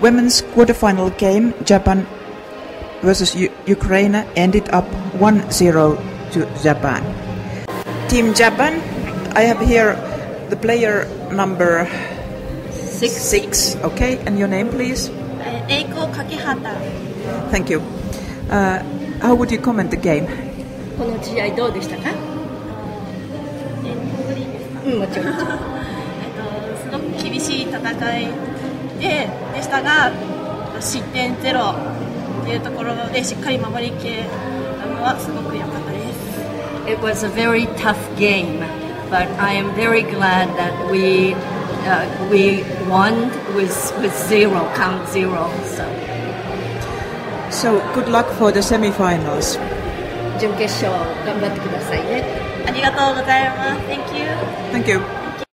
women's quarterfinal game, Japan versus U- Ukraine, ended up 1-0 to Japan. Team Japan, I have here the player number Six. six. Okay, and your name, please. えー栄光柿畑 Thank you. Uh, how would you comment the game? この試合どうでしたかうんもちろんえっと、すごく厳しい戦いで でしたが失点ゼロっていうところでしっかり守りきれたのはすごく良かったです It was a very tough game, but I am very glad that we uh, we won with with zero count zero. So So good luck for the semifinals. 準決勝頑張ってくださいね。ありがとうございます Thank you Thank you.